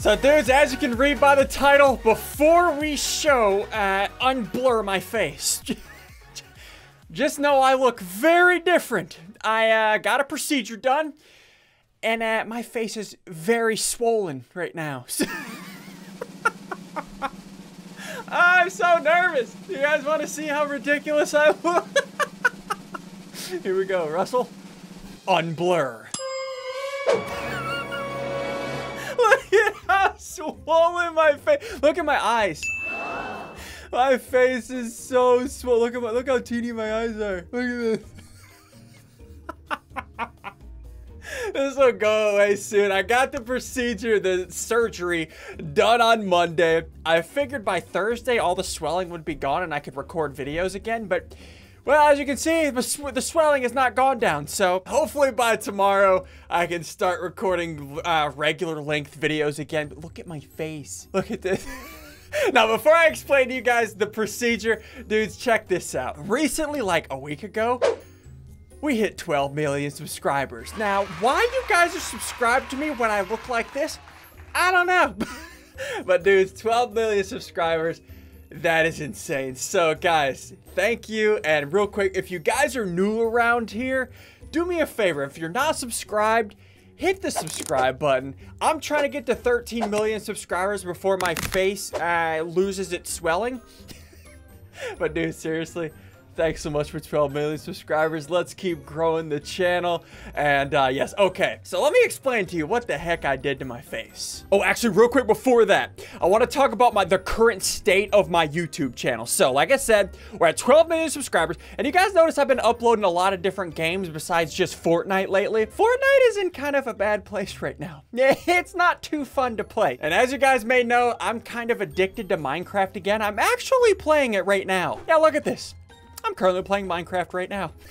So dudes, as you can read by the title, before we show, uh, unblur my face. Just know I look very different. I uh, got a procedure done, and uh, my face is very swollen right now. I'm so nervous. You guys want to see how ridiculous I look? Here we go, Russell. Unblur. How swollen my face. Look at my eyes. My face is so swollen. Look at my look how teeny my eyes are. Look at this. this will go away soon. I got the procedure, the surgery done on Monday. I figured by Thursday all the swelling would be gone and I could record videos again, but well, as you can see, the, sw the swelling has not gone down, so hopefully by tomorrow I can start recording uh, regular length videos again. But look at my face. Look at this. now, before I explain to you guys the procedure, dudes, check this out. Recently, like a week ago, we hit 12 million subscribers. Now, why you guys are subscribed to me when I look like this, I don't know. but dudes, 12 million subscribers, that is insane. So guys, thank you. And real quick, if you guys are new around here, do me a favor. If you're not subscribed, hit the subscribe button. I'm trying to get to 13 million subscribers before my face uh, loses its swelling. but dude, seriously, Thanks so much for 12 million subscribers. Let's keep growing the channel. And uh, yes, okay. So let me explain to you what the heck I did to my face. Oh, actually, real quick before that, I want to talk about my the current state of my YouTube channel. So like I said, we're at 12 million subscribers. And you guys notice I've been uploading a lot of different games besides just Fortnite lately. Fortnite is in kind of a bad place right now. It's not too fun to play. And as you guys may know, I'm kind of addicted to Minecraft again. I'm actually playing it right now. Yeah, look at this. I'm currently playing Minecraft right now.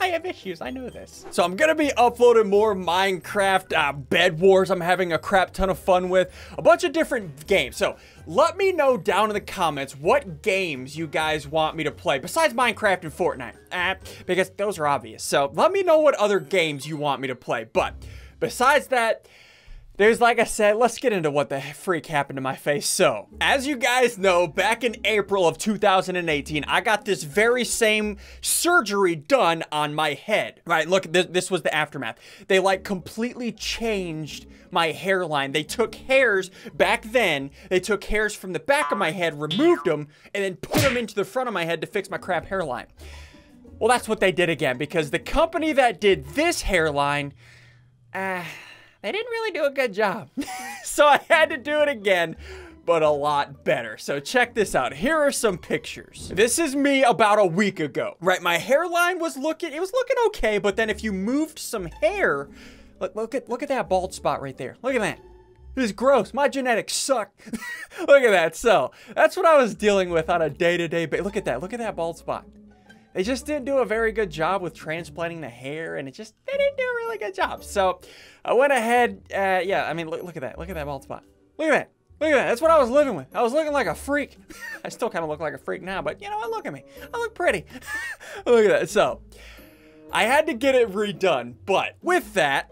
I have issues, I know this. So I'm gonna be uploading more Minecraft uh, Bed Wars I'm having a crap ton of fun with. A bunch of different games. So let me know down in the comments what games you guys want me to play besides Minecraft and Fortnite. Uh, because those are obvious. So let me know what other games you want me to play. But besides that, there's, like I said, let's get into what the freak happened to my face. So, as you guys know, back in April of 2018, I got this very same surgery done on my head. Right, look, this, this was the aftermath. They, like, completely changed my hairline. They took hairs back then, they took hairs from the back of my head, removed them, and then put them into the front of my head to fix my crap hairline. Well, that's what they did again, because the company that did this hairline, ah... Uh, they didn't really do a good job. so I had to do it again but a lot better. So check this out. Here are some pictures. This is me about a week ago, right? My hairline was looking, it was looking okay, but then if you moved some hair, look, look at, look at that bald spot right there. Look at that. This is gross. My genetics suck. look at that. So that's what I was dealing with on a day-to-day basis. Look at that. Look at that bald spot. They just didn't do a very good job with transplanting the hair, and it just, they didn't do a really good job. So I went ahead, uh, yeah, I mean, look, look at that. Look at that bald spot. Look at that. Look at that. That's what I was living with. I was looking like a freak. I still kind of look like a freak now, but you know what? Look at me. I look pretty. look at that. So, I had to get it redone, but with that,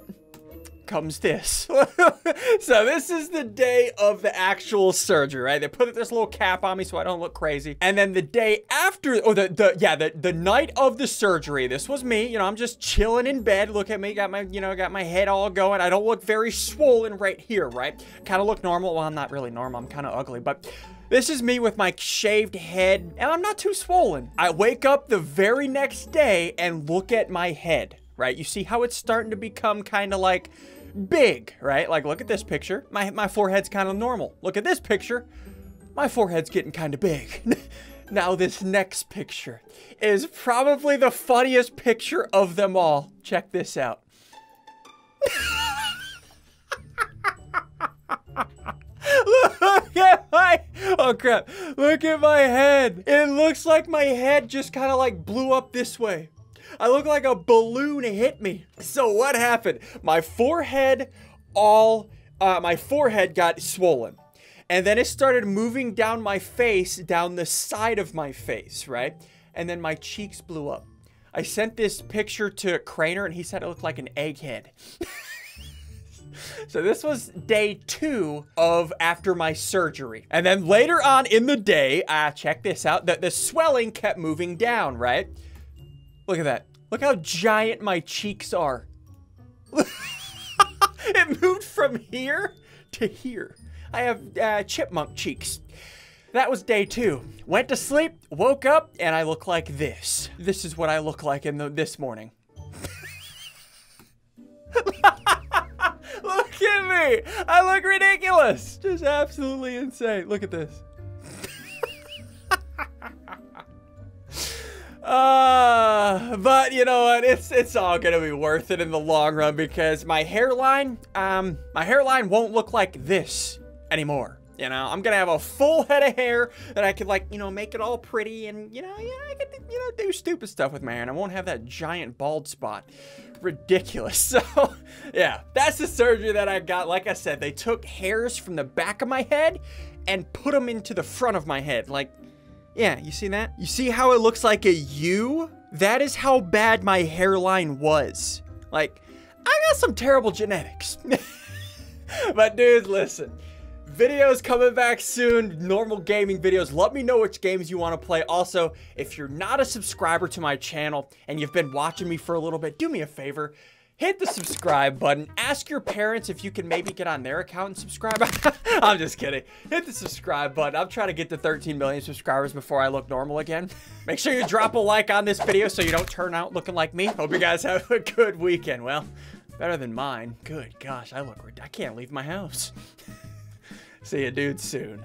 comes this. so this is the day of the actual surgery, right? They put this little cap on me so I don't look crazy. And then the day after, or the, the yeah, the, the night of the surgery, this was me, you know, I'm just chilling in bed. Look at me, got my, you know, got my head all going. I don't look very swollen right here, right? Kind of look normal. Well, I'm not really normal. I'm kind of ugly, but this is me with my shaved head, and I'm not too swollen. I wake up the very next day and look at my head, right? You see how it's starting to become kind of like big, right? Like, look at this picture. My, my forehead's kind of normal. Look at this picture. My forehead's getting kind of big. now, this next picture is probably the funniest picture of them all. Check this out. Look at my, oh crap. Look at my head. It looks like my head just kind of like blew up this way. I look like a balloon hit me. So what happened? My forehead all, uh, my forehead got swollen. And then it started moving down my face, down the side of my face, right? And then my cheeks blew up. I sent this picture to Crainer and he said it looked like an egghead. So this was day two of after my surgery. And then later on in the day, uh, check this out, that the swelling kept moving down, right? Look at that. Look how giant my cheeks are. it moved from here to here. I have uh, chipmunk cheeks. That was day two. Went to sleep, woke up, and I look like this. This is what I look like in the, this morning. look at me! I look ridiculous! Just absolutely insane. Look at this. Uh, but you know what? It's it's all gonna be worth it in the long run because my hairline, um, my hairline won't look like this anymore. You know, I'm gonna have a full head of hair that I could like, you know, make it all pretty and you know, yeah, I could you know do stupid stuff with my hair, and I won't have that giant bald spot. Ridiculous. So, yeah, that's the surgery that I got. Like I said, they took hairs from the back of my head and put them into the front of my head. Like, yeah, you see that? You see how it looks like a U? That is how bad my hairline was. Like, I got some terrible genetics. but dudes, listen. Videos coming back soon, normal gaming videos. Let me know which games you want to play. Also, if you're not a subscriber to my channel and you've been watching me for a little bit, do me a favor. Hit the subscribe button. Ask your parents if you can maybe get on their account and subscribe. I'm just kidding. Hit the subscribe button. I'm trying to get to 13 million subscribers before I look normal again. Make sure you drop a like on this video so you don't turn out looking like me. Hope you guys have a good weekend. Well, better than mine. Good gosh, I look... I can't leave my house. See you dudes soon.